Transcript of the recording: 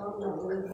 找我老公